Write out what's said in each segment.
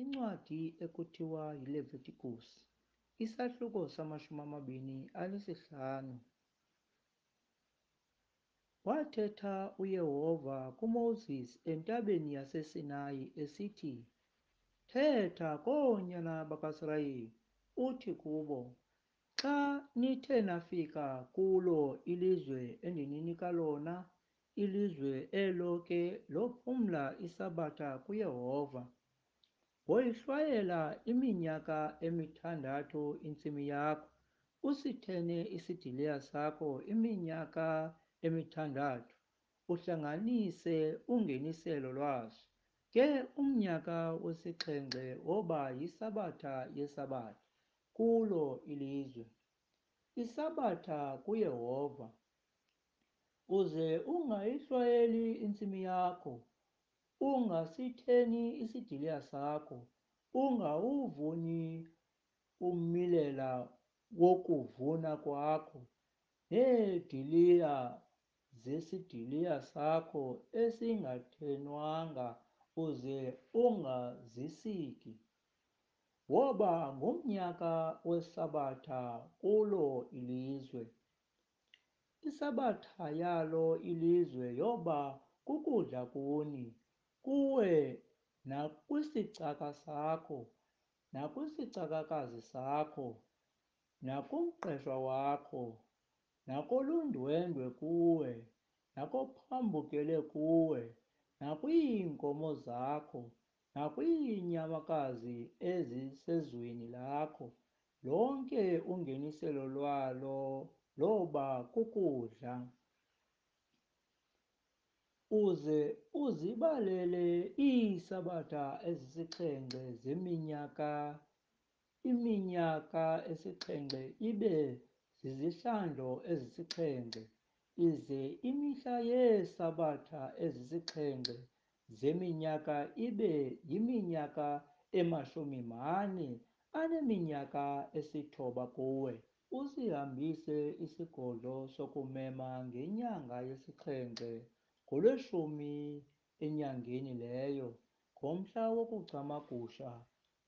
Incwadi ekuthiwa yiLeviticus, isahluko samashumi amabini anesihlanu. Wathetha uYehova kuMoses entabeni yaseSinayi esithi, Thetha koonyana bakaSrayeli uthi kubo, Xa nithe nafika kulo ilizwe endininika lona, ilizwe elo ke lophumla isabatha kuYehova, woyihlwayela iminyaka emithandathu intsimi yakho, usithene isidiliya sakho iminyaka emithandathu, uhlanganise ungeniselo lwaso. Ke umnyaka wesixhenxe woba yisabatha yesabatha kulo ilizwe, isabatha kuYehova. Uze ungayihlwayeli intsimi yakho, ungasitheni isidiliya sakho, ungawuvuni ummilela wokuvuna kwakho, neediliya zesidiliya sakho esingathenwanga uze ungazisiki. Woba ngumnyaka wesabatha kulo ilizwe. Isabatha yalo ilizwe yoba kukudla kuni, kuwe nakwisicaka sakho, nakwisicakakazi sakho, nakumqeshwa wakho, nakolundwendwe kuwe, nakophambukele kuwe, nakwiinkomo zakho, nakwiinyamakazi ezisezweni lakho, lonke ungeniselo lwalo loba kukudla. Uze uzibalele iisabatha ezisixhenxe zeminyaka, iminyaka esixhenxe ibe zizihlandlo ezisixhenxe, ize imihla yeesabatha ezisixhenxe zeminyaka ibe yiminyaka emashumi mane aneminyaka esithoba kuwe. Usihambise isigodlo sokumema ngenyanga yesixhenxe ngolweshumi enyangeni leyo, ngomhla wokucamagusha,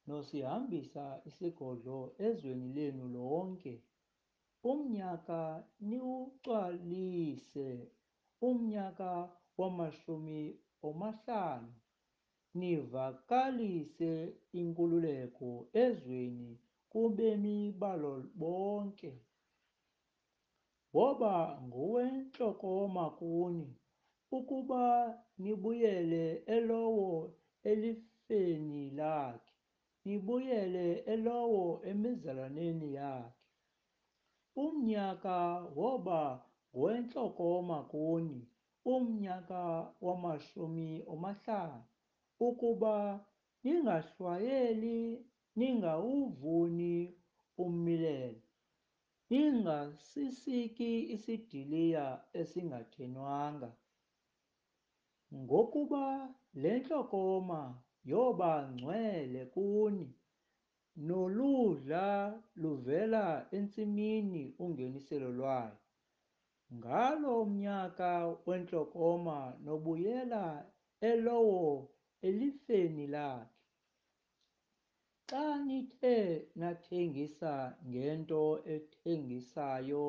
nosihambisa isigodlo ezweni lenu lonke. Umnyaka niwugcwalise umnyaka wamashumi amahlanu, nivakalise inkululeko ezweni kubemi balo bonke. Woba nguwentlokoma kuni, ukuba nibuyele elowo elifeni lakhe, nibuyele elowo emizalaneni yakhe. Umnyaka woba ngowentlokoma kuni, umnyaka wamashumi amahlanu, ukuba ningahlwayeli, ningawuvuni ummilela, ningasisiki isidiliya esingathenwanga. Ngokuba le ntlokoma yoba ngcwele kuni, noludla luvela entsimini ungeniselo lwayo. Ngalo mnyaka wentlokoma nobuyela elowo elifeni lakhe. Xa nithe nathengisa ngento ethengisayo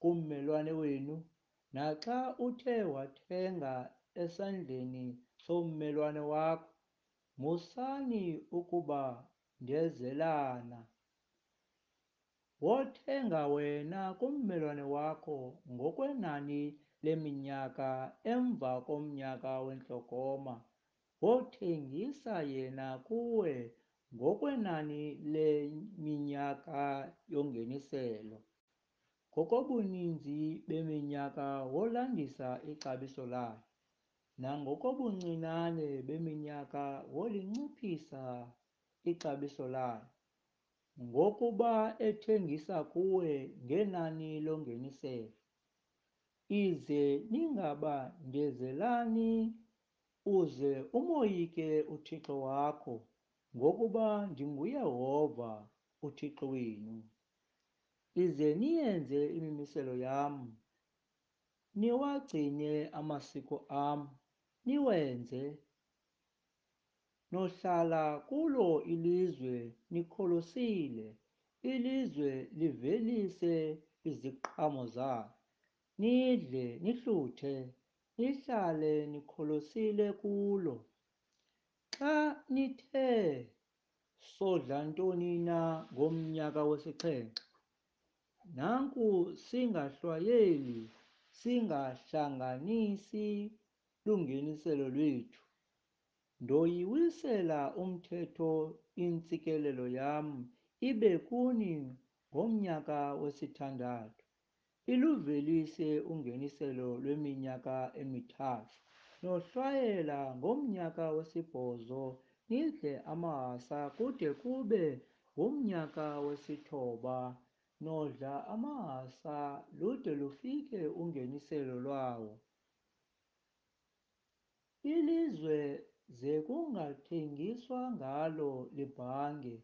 kummelwane wenu, naxa uthe wathenga esandleni sommelwane wakho, musani ukuba ndezelana. Wothenga wena kummelwane wakho ngokwenani leminyaka emva komnyaka wentlokoma, wothengisa yena kuwe ngokwenani leminyaka yongeniselo. Ngokobuninzi beminyaka wolandisa ixabiso layo, nangokobuncinane beminyaka wolinciphisa ixabiso layo, ngokuba ethengisa kuwe ngenani longeniselo. Ize ningabandezelani, uze umoyike uThixo wakho, ngokuba ndinguYehova uThixo wenu. Ize niyenze imimiselo yam, niwagcine amasiko am, niwenze. nohlala kulo ilizwe nikholosile. Ilizwe livelise iziqhamo zalo nidle nihluthe nihlale nikholosile kulo. Xa nithe sodla ntoni na ngomnyaka wesixhenxe? Nanku singahlwayeli singahlanganisi lungeniselo lwethu. Ndoyiwisela umthetho intsikelelo yam ibe kuni ngomnyaka wesithandathu. Iluvelise ungeniselo lweminyaka emithathu. Nohlwayela ngomnyaka wesibhozo nidle amahasa kude kube ngumnyaka wesithoba. Nodla amahasa lude lufike ungeniselo lwawo. Ilizwe ze kungathengiswa ngalo libhange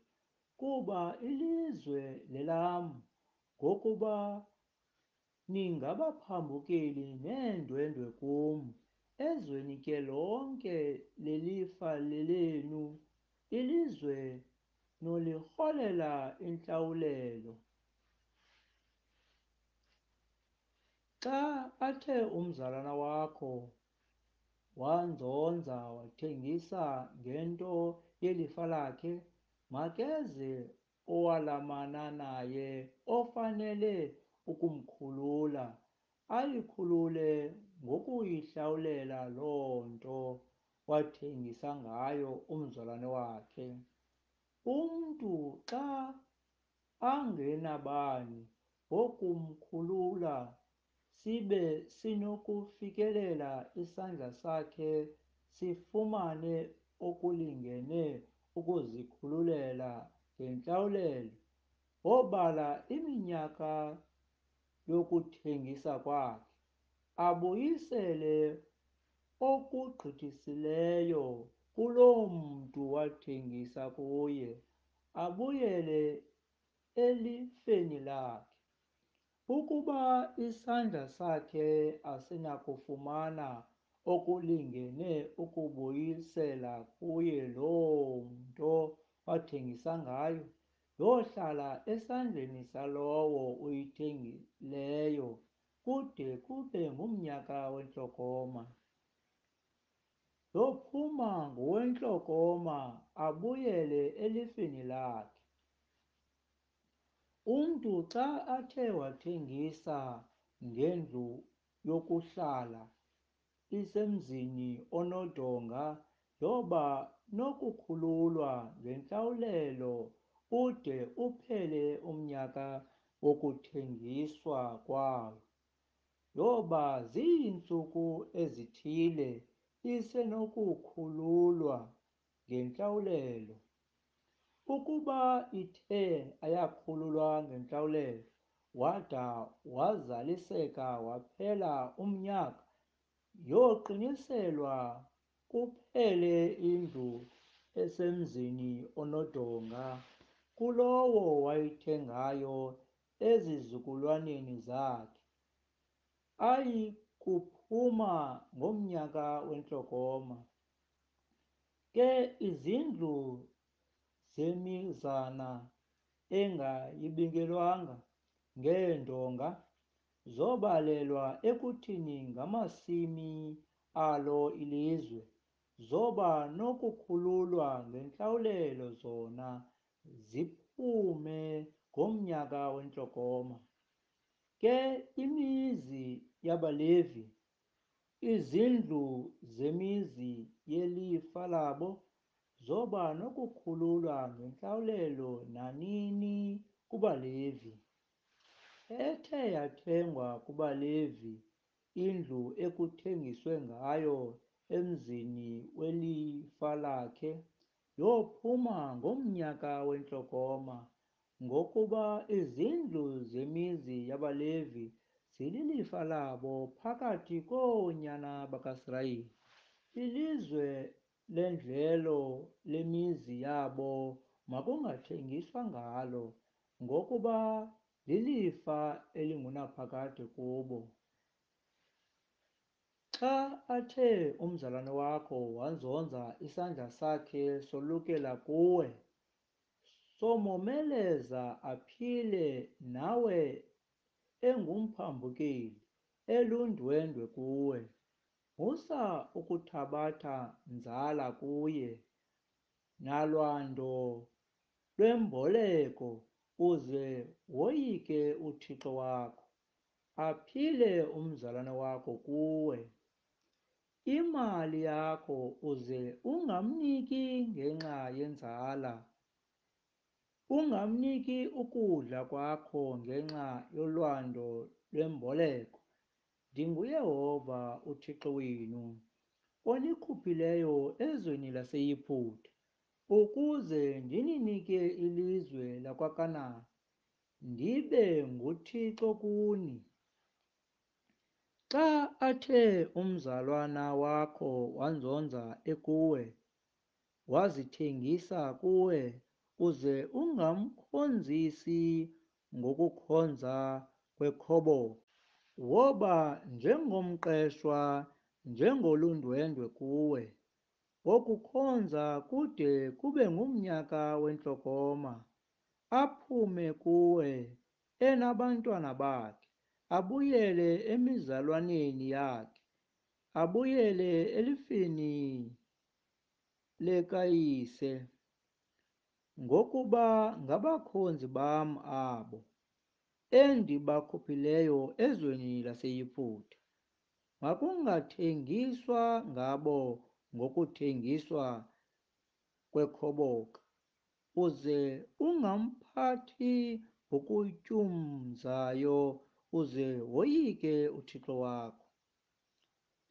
kuba ilizwe lelam ngokuba ningabaphambukeli neendwendwe kum. Ezweni ke lonke lelifa lelenu ilizwe nolirholela intlawulelo. Xa athe umzalwana wakho wanzonza wathengisa ngento yelifa lakhe makeze owalamana naye ofanele ukumkhulula ayikhulule ngokuyihlawulela loo nto wathengisa ngayo umzalwane wakhe. Umntu xa angenabani wokumkhulula sibe sinokufikelela isandla sakhe sifumane okulingene ukuzikhululela ngentlawulelo wobala iminyaka yokuthengisa kwakhe abuyisele okugqithisileyo kuloo mntu wathengisa kuye abuyele elifeni lakhe. Ukuba isandla sakhe asinakufumana okulingene ukubuyisela kuye loo nto wathengisa ngayo yohlala esandleni salowo uyithengileyo kude kube ngumnyaka wentlokoma. Yophuma ngowentlokoma abuyele elifeni lakhe. Umntu xa athe wathengisa ngendlu yokuhlala isemzini onodonga yoba nokukhululwa ngentlawulelo ude uphele umnyaka wokuthengiswa kwayo yoba ziintsuku ezithile isenokukhululwa ngentlawulelo. Ukuba ithe ayakhululwa ngentlawulelo wada wazaliseka waphela umnyaka yoqiniselwa kuphele indlu esemzini onodonga kulowo wayithengayo ezizukulwaneni zakhe. Ayikuphuma ngomnyaka wentlokoma ke izindlu zemizana engayibingelwanga ngeendonga zobalelwa ekuthini ngamasimi alo ilizwe zoba nokukhululwa ngentlawulelo zona ziphume ngomnyaka wentlokoma. Ke imizi yabalevi izindlu zemizi yelifa labo zoba nokukhululwa ngentlawulelo nanini kubalevi. Ethe yathengwa kubalevi indlu ekuthengiswe ngayo emzini welifa lakhe yophuma ngomnyaka wentlokoma ngokuba izindlu zemizi yabalevi zililifa labo phakathi koonyana bakasirayeli ilizwe lendlelo lemizi yabo makungathengiswa ngalo ngokuba lilifa elingunaphakade kubo. Xa athe umzalwane wakho wanzonza isandla sakhe solukela kuwe, somomeleza aphile nawe engumphambukeli elundwendwe kuwe, musa ukuthabatha nzala kuye, nalwando lwemboleko uze woyike uThixo wakho, aphile umzalwane wakho kuwe. Imali yakho uze ungamniki ngenxa yenzala, ungamniki ukudla kwakho ngenxa yolwando lwemboleko. NdinguYehova uThixo wenu, onikhuphileyo ezweni laseYiputa, ukuze ndininike ilizwe lakwaKanani, ndibe nguThixo kuni. Xa athe umzalwana wakho wanzonza ekuwe, wazithengisa kuwe, uze ungamkhonzisi ngokukhonza kwekhoboka, woba njengomqeshwa njengolundwendwe kuwe, wokukhonza kude kube ngumnyaka wentlokoma, aphume kuwe enabantwana bakhe, abuyele emizalwaneni yakhe, abuyele elifini lekayise, ngokuba ngabakhonzi bam abo. Endibakhuphileyo ezweni laseYiputa. Makungathengiswa ngabo ngokuthengiswa kwekhoboka, uze ungamphathi ngokutyumzayo uze woyike uThixo wakho.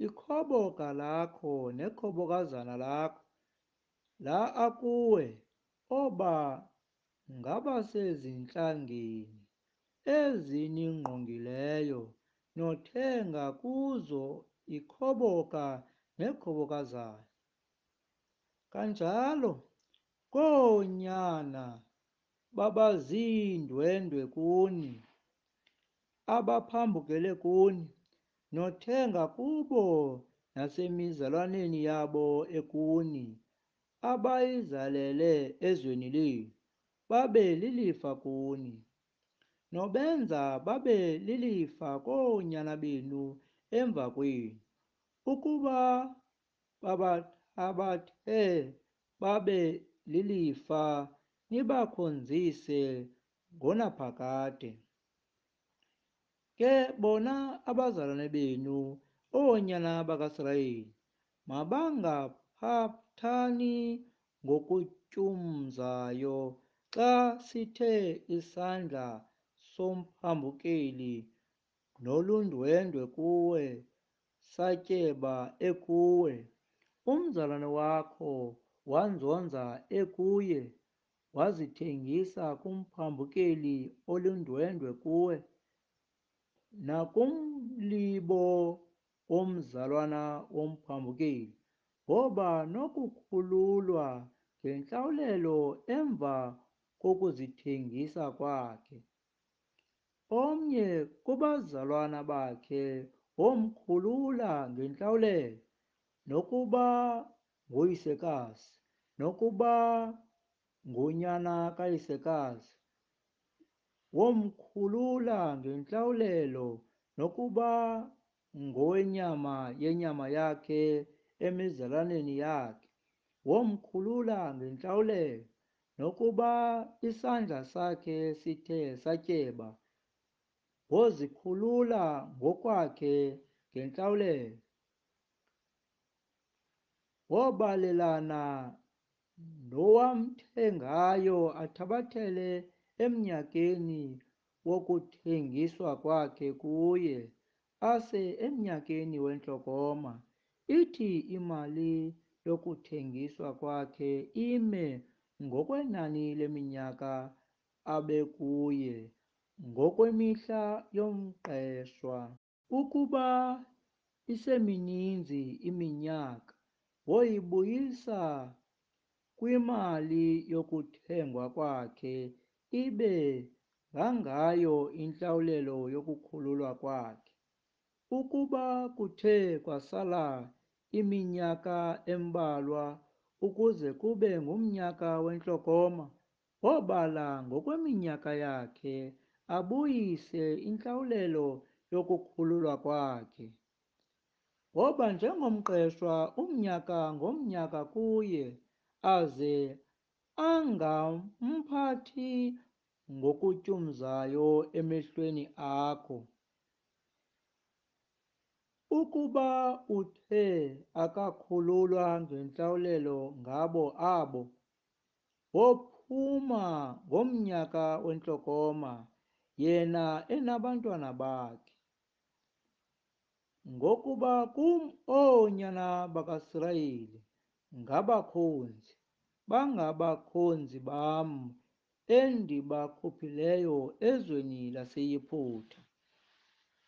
Ikhoboka lakho nekhobokazana lakho la akuwe, oba ngabasezintlangeni eziningqongileyo, nothenga kuzo ikhoboka nekhobokazana. Kanjalo koonyana babaziindwendwe kuni, abaphambukele kuni, nothenga kubo nasemizalwaneni yabo ekuni, abayizalele ezweni lenu, babe lilifa kuni, nobenza babe lilifa koonyana benu emva kwenu, ukuba babathabathe babe lilifa nibakhonzise ngonaphakade. Ke bona abazalwane benu, oonyana bakaSirayeli, mabangaphathani ngokutyumzayo xa sithe isandla somphambukeli nolundwendwe kuwe satyeba ekuwe, umzalwane wakho wanzonza ekuye, wazithengisa kumphambukeli olundwendwe kuwe, nakumlibo womzalwana womphambukeli, woba nokukhululwa ngentlawulo emva kokuzithengisa kwakhe. Omnye kubazalwana bakhe womkhulula ngentlawulelo, nokuba nguyisekazi, nokuba ngunyana kayisekazi, womkhulula ngentlawulelo, nokuba ngowenyama yenyama yakhe emizalwaneni yakhe, womkhulula ngentlawulelo, nokuba isandla sakhe sithe satyeba, wozikhulula ngokwakhe ngentlawulo. Wobalelana nowamthengayo athabathele emnyakeni wokuthengiswa kwakhe kuye, ase emnyakeni wentlokoma, ithi imali yokuthengiswa kwakhe ime ngokwenani leminyaka abekuye ngokwemihla yomqeshwa. Ukuba isemininzi iminyaka, woyibuyisa kwimali yokuthengwa kwakhe ibe ngangayo intlawulo yokukhululwa kwakhe. ukuba kuthe kwasala iminyaka embalwa ukuze kube ngumnyaka wentlokoma, wobala ngokweminyaka yakhe abuyise intlawulelo yokukhululwa kwakhe. Woba njengomqeshwa umnyaka ngomnyaka kuye, aze angamphathi ngokutyumzayo emehlweni akho. Ukuba uthe akakhululwa ngentlawulelo ngabo abo, wophuma ngomnyaka wentlokoma, yena enabantwana bakhe. Ngokuba kum oonyana bakaSirayeli ngabakhonzi, bangabakhonzi bam endibakhuphileyo ezweni laseYiputa.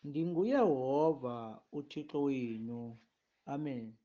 NdinguYehova uThixo wenu. Amen.